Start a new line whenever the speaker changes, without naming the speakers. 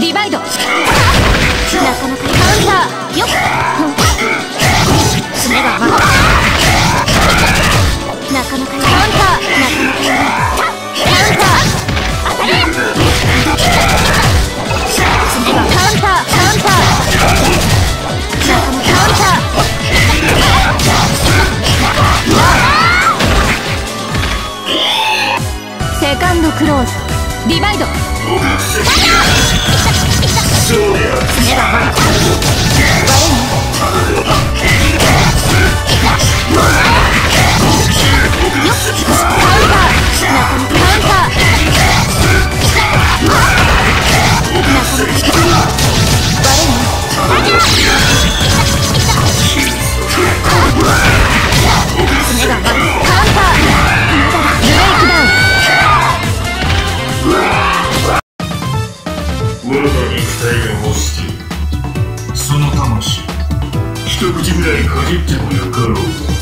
リバイド。なかなかカウンター。よっ爪が甘いなかなかカウンター。なかなかカウンター。当たり爪がカウンター。カウンター。なかなかカウンター。セカンドクロー。ズリバイド。
我が肉体が欲しい。その魂。一口ぐらいかじってもよかろう